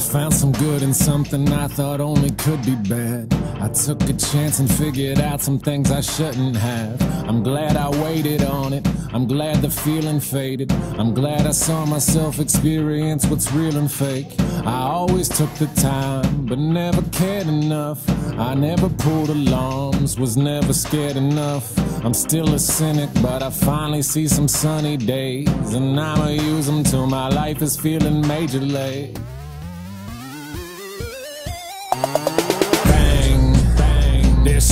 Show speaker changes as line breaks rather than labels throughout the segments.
I found some good in something I thought only could be bad. I took a chance and figured out some things I shouldn't have. I'm glad I waited on it. I'm glad the feeling faded. I'm glad I saw myself experience what's real and fake. I always took the time, but never cared enough. I never pulled alarms, was never scared enough. I'm still a cynic, but I finally see some sunny days. And I'ma use them till my life is feeling major late.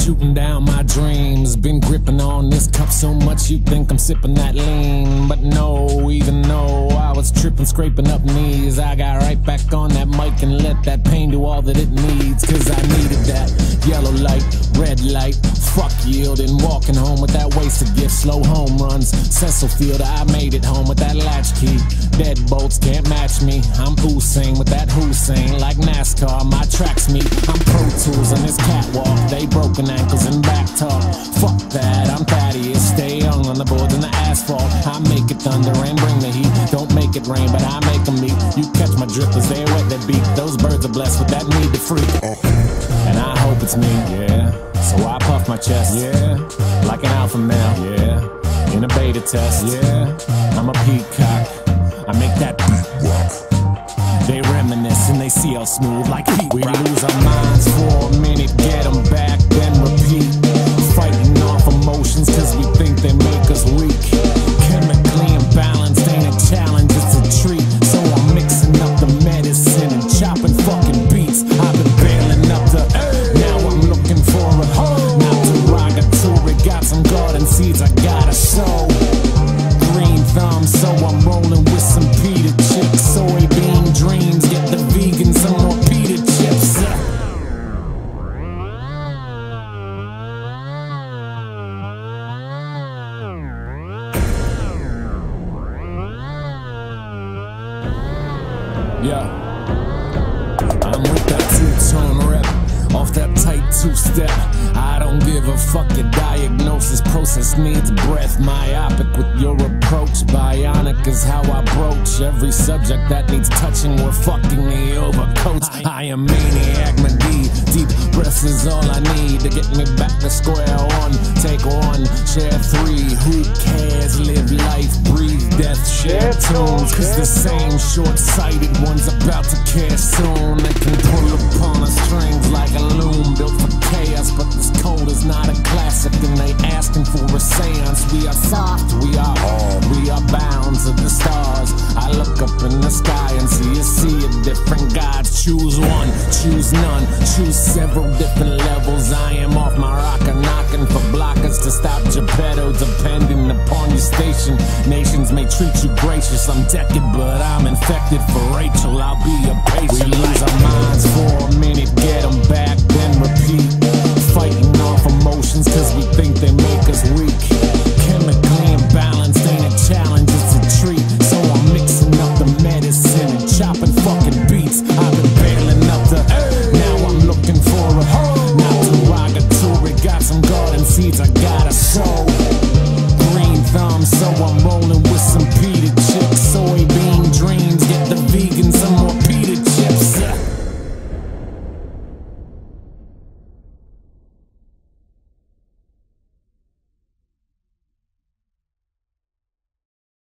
Shooting down my dreams. Been gripping on this cup so much you think I'm sipping that lean. But no, even though I was tripping, scraping up knees, I got right back on that mic and let that pain do all that it needs. Cause I needed that yellow light, red light, fuck yielding. Walking home with that wasted gift, slow home runs. Cecil Field, I made it home with that latchkey. Dead bolts can't match me. I'm Usain with that Hussein, like NASCAR. My tracks meet. I'm Pro Tools on this bring the heat. Don't make it rain, but I make them meet. You catch my drip as they wet that beat. Those birds are blessed with that need to freak. And I hope it's me, yeah. So I puff my chest, yeah. Like an alpha male, yeah. In a beta test, yeah. I'm a peacock. I make that beat walk. They reminisce and they see how smooth like heat. We lose our minds for Yeah. I'm with that two-tone rep, off that tight two-step. I don't give a fuck your diagnosis, process needs breath. Myopic with your approach, bionic is how I broach every subject that needs touching. We're fucking the overcoats. I am maniac Breaths is all I need to get me back to square one. Take one, share three. Who cares? Live life, breathe death, share tunes. Cause the same short-sighted one's about to care soon. They can pull upon our strings like a loom built for chaos, but this code is not a classic, and they asking for a seance. We are soft, we are hard, are bound the stars. I look up in the sky and see a sea of different gods. Choose one, choose none, choose several different levels. I am off my rocker, knocking for blockers to stop Geppetto, depending upon your station. Nations may treat you gracious. I'm decadent, but I'm infected for Rachel. I'll be a patient. We lose our minds for